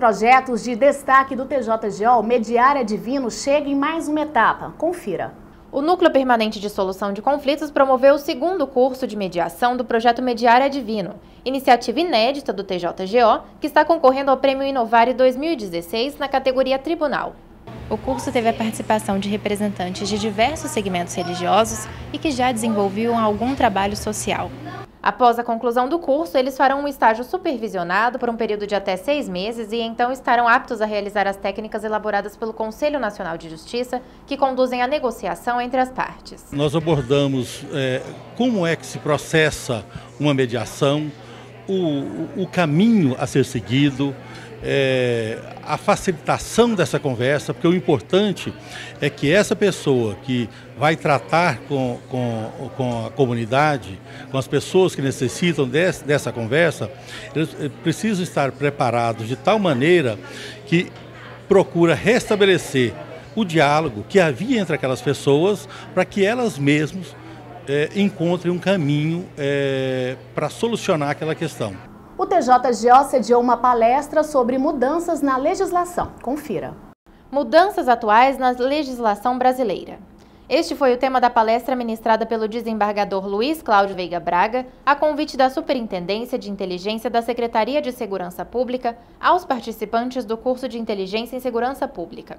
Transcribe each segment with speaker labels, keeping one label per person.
Speaker 1: projetos de destaque do TJGO, Mediária Divino, chega em mais uma etapa. Confira.
Speaker 2: O Núcleo Permanente de Solução de Conflitos promoveu o segundo curso de mediação do projeto Mediária Divino, iniciativa inédita do TJGO, que está concorrendo ao Prêmio Inovare 2016 na categoria Tribunal. O curso teve a participação de representantes de diversos segmentos religiosos e que já desenvolviam algum trabalho social. Após a conclusão do curso, eles farão um estágio supervisionado por um período de até seis meses e então estarão aptos a realizar as técnicas elaboradas pelo Conselho Nacional de Justiça, que conduzem a negociação entre as partes.
Speaker 3: Nós abordamos é, como é que se processa uma mediação, o, o caminho a ser seguido, é, a facilitação dessa conversa, porque o importante é que essa pessoa que vai tratar com, com, com a comunidade, com as pessoas que necessitam desse, dessa conversa, eles precisam estar preparados de tal maneira que procura restabelecer o diálogo que havia entre aquelas pessoas para que elas mesmas é, encontrem um caminho é, para solucionar aquela questão
Speaker 1: o TJGO sediou uma palestra sobre mudanças na legislação. Confira.
Speaker 2: Mudanças atuais na legislação brasileira. Este foi o tema da palestra ministrada pelo desembargador Luiz Cláudio Veiga Braga, a convite da Superintendência de Inteligência da Secretaria de Segurança Pública aos participantes do curso de Inteligência em Segurança Pública.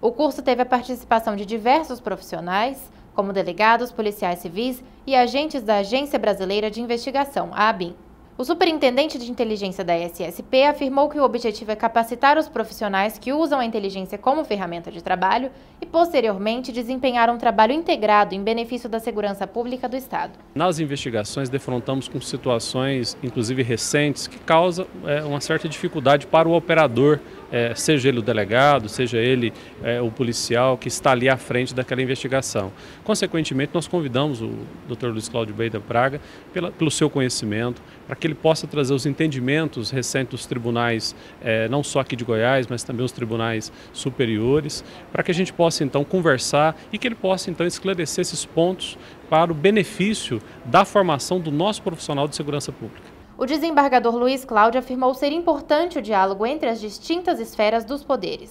Speaker 2: O curso teve a participação de diversos profissionais, como delegados, policiais civis e agentes da Agência Brasileira de Investigação, a ABIN. O superintendente de inteligência da SSP afirmou que o objetivo é capacitar os profissionais que usam a inteligência como ferramenta de trabalho e, posteriormente, desempenhar um trabalho integrado em benefício da segurança pública do Estado.
Speaker 4: Nas investigações, defrontamos com situações, inclusive recentes, que causam é, uma certa dificuldade para o operador é, seja ele o delegado, seja ele é, o policial que está ali à frente daquela investigação. Consequentemente, nós convidamos o Dr. Luiz Cláudio Beida Praga pela, pelo seu conhecimento, para que ele possa trazer os entendimentos recentes dos tribunais, é, não só aqui de Goiás, mas também os tribunais superiores, para que a gente possa então conversar e que ele possa então esclarecer esses pontos para o benefício da formação do nosso profissional de segurança pública.
Speaker 2: O desembargador Luiz Cláudio afirmou ser importante o diálogo entre as distintas esferas dos poderes.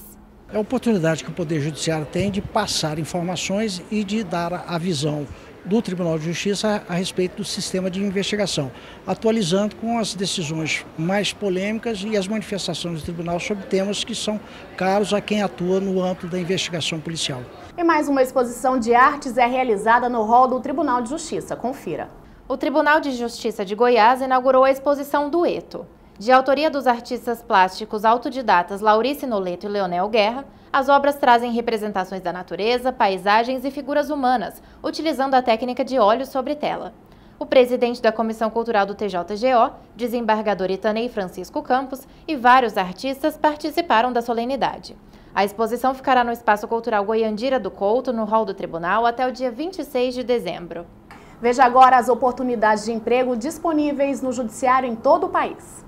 Speaker 5: É a oportunidade que o Poder Judiciário tem de passar informações e de dar a visão do Tribunal de Justiça a respeito do sistema de investigação, atualizando com as decisões mais polêmicas e as manifestações do Tribunal sobre temas que são caros a quem atua no âmbito da investigação policial.
Speaker 1: E mais uma exposição de artes é realizada no hall do Tribunal de Justiça. Confira.
Speaker 2: O Tribunal de Justiça de Goiás inaugurou a exposição Dueto. De autoria dos artistas plásticos autodidatas Laurice Noleto e Leonel Guerra, as obras trazem representações da natureza, paisagens e figuras humanas, utilizando a técnica de óleo sobre tela. O presidente da Comissão Cultural do TJGO, desembargador Itanei Francisco Campos, e vários artistas participaram da solenidade. A exposição ficará no Espaço Cultural Goiandira do Couto, no Hall do Tribunal, até o dia 26 de dezembro.
Speaker 1: Veja agora as oportunidades de emprego disponíveis no Judiciário em todo o país.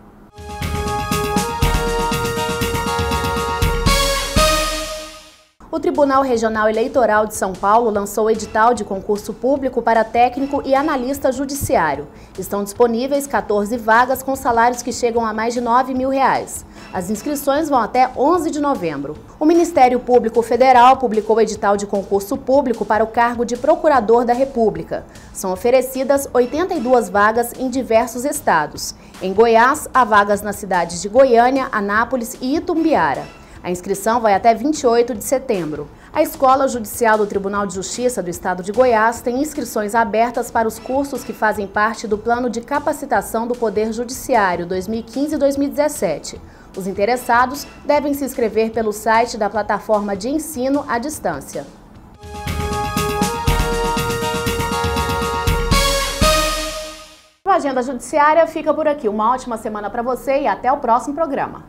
Speaker 1: O Tribunal Regional Eleitoral de São Paulo lançou o edital de concurso público para técnico e analista judiciário. Estão disponíveis 14 vagas com salários que chegam a mais de 9 mil reais. As inscrições vão até 11 de novembro. O Ministério Público Federal publicou o edital de concurso público para o cargo de Procurador da República. São oferecidas 82 vagas em diversos estados. Em Goiás, há vagas nas cidades de Goiânia, Anápolis e Itumbiara. A inscrição vai até 28 de setembro. A Escola Judicial do Tribunal de Justiça do Estado de Goiás tem inscrições abertas para os cursos que fazem parte do Plano de Capacitação do Poder Judiciário 2015-2017. Os interessados devem se inscrever pelo site da plataforma de ensino à distância. O Agenda Judiciária fica por aqui. Uma ótima semana para você e até o próximo programa.